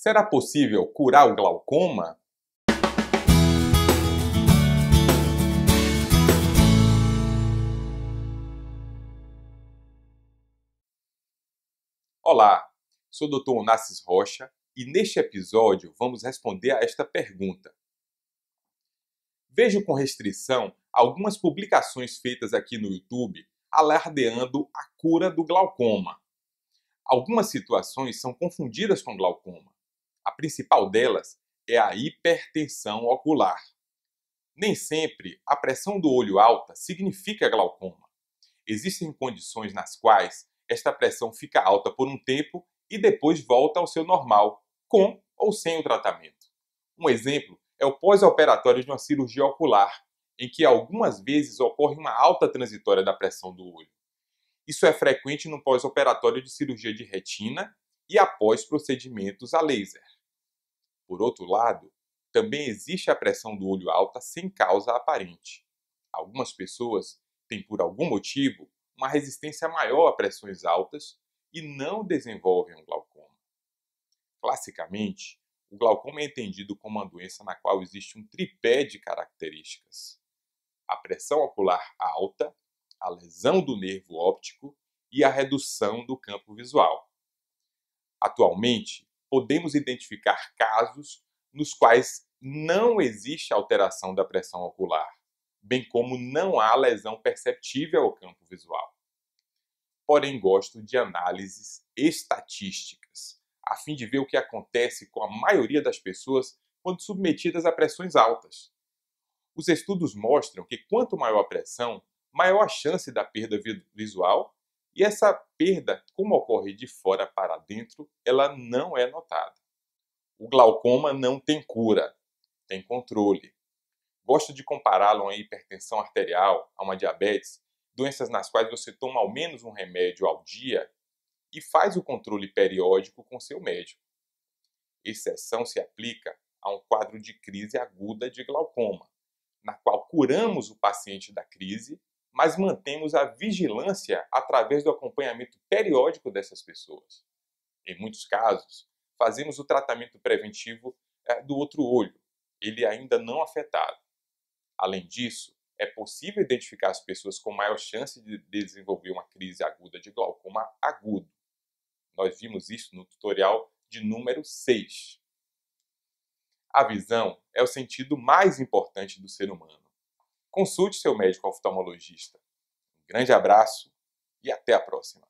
Será possível curar o glaucoma? Olá, sou o Dr. Onassis Rocha e neste episódio vamos responder a esta pergunta. Vejo com restrição algumas publicações feitas aqui no YouTube alardeando a cura do glaucoma. Algumas situações são confundidas com glaucoma. A principal delas é a hipertensão ocular. Nem sempre a pressão do olho alta significa glaucoma. Existem condições nas quais esta pressão fica alta por um tempo e depois volta ao seu normal, com ou sem o tratamento. Um exemplo é o pós-operatório de uma cirurgia ocular, em que algumas vezes ocorre uma alta transitória da pressão do olho. Isso é frequente no pós-operatório de cirurgia de retina e após procedimentos a laser. Por outro lado, também existe a pressão do olho alta sem causa aparente. Algumas pessoas têm, por algum motivo, uma resistência maior a pressões altas e não desenvolvem um glaucoma. Classicamente, o glaucoma é entendido como uma doença na qual existe um tripé de características: a pressão ocular alta, a lesão do nervo óptico e a redução do campo visual. Atualmente, podemos identificar casos nos quais não existe alteração da pressão ocular, bem como não há lesão perceptível ao campo visual. Porém, gosto de análises estatísticas, a fim de ver o que acontece com a maioria das pessoas quando submetidas a pressões altas. Os estudos mostram que quanto maior a pressão, maior a chance da perda visual e essa perda, como ocorre de fora para dentro, ela não é notada. O glaucoma não tem cura, tem controle. Gosto de compará-lo a hipertensão arterial, a uma diabetes, doenças nas quais você toma ao menos um remédio ao dia e faz o controle periódico com seu médico. Exceção se aplica a um quadro de crise aguda de glaucoma, na qual curamos o paciente da crise mas mantemos a vigilância através do acompanhamento periódico dessas pessoas. Em muitos casos, fazemos o tratamento preventivo é, do outro olho, ele ainda não afetado. Além disso, é possível identificar as pessoas com maior chance de desenvolver uma crise aguda de glaucoma agudo. Nós vimos isso no tutorial de número 6. A visão é o sentido mais importante do ser humano consulte seu médico oftalmologista. Um grande abraço e até a próxima.